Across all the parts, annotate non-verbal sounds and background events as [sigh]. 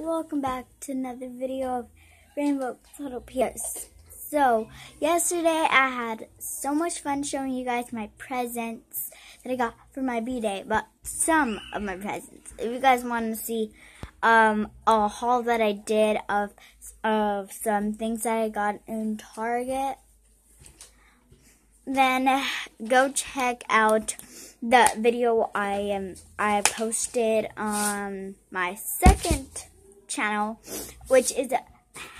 welcome back to another video of Rainbow Total PS. So, yesterday I had so much fun showing you guys my presents that I got for my B-Day, but some of my presents. If you guys want to see um, a haul that I did of, of some things that I got in Target, then go check out the video I am I posted on my second channel, which is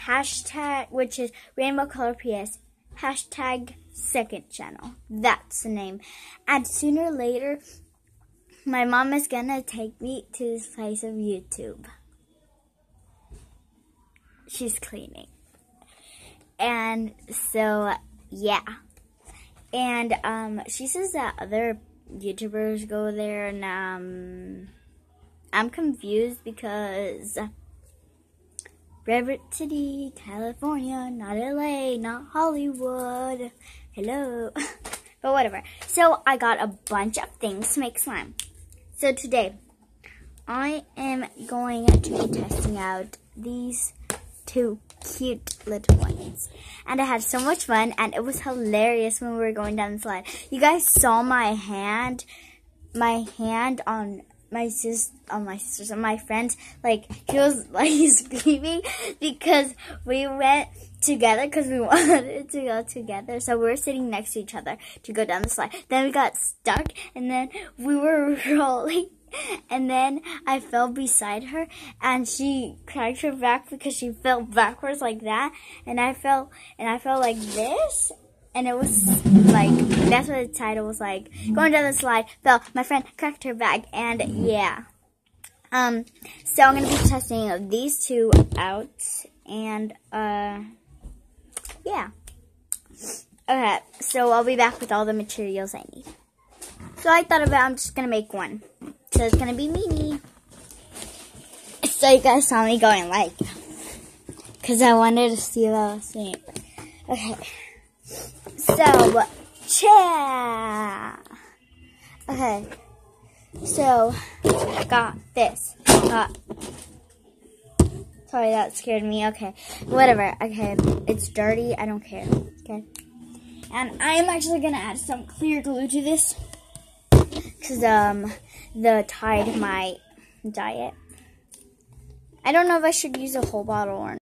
hashtag which is Rainbow Color PS hashtag second channel. That's the name. And sooner or later, my mom is gonna take me to this place of YouTube. She's cleaning. And so, yeah. And um, she says that other YouTubers go there, and um, I'm confused because Redwood City, California, not LA, not Hollywood. Hello. [laughs] but whatever. So I got a bunch of things to make slime. So today, I am going to be testing out these two cute little ones. And I had so much fun and it was hilarious when we were going down the slide. You guys saw my hand, my hand on my sis, on my sisters and my friends, like he was [laughs] like screaming because we went together because we [laughs] wanted to go together. So we were sitting next to each other to go down the slide. Then we got stuck and then we were [laughs] rolling and then I fell beside her and she cracked her back because she fell backwards like that and I fell and I fell like this and it was like that's what the title was like going down the slide fell my friend cracked her back and yeah um so I'm gonna be testing these two out and uh yeah okay so I'll be back with all the materials I need so I thought about I'm just gonna make one so it's gonna be Mimi. So you guys saw me going like, cause I wanted to see what I was saying. Okay. So, chair. Okay. So, I got this. Got. Sorry, that scared me. Okay. Whatever. Okay. It's dirty. I don't care. Okay. And I am actually going to add some clear glue to this. Because, um, the Tide My Diet. I don't know if I should use a whole bottle or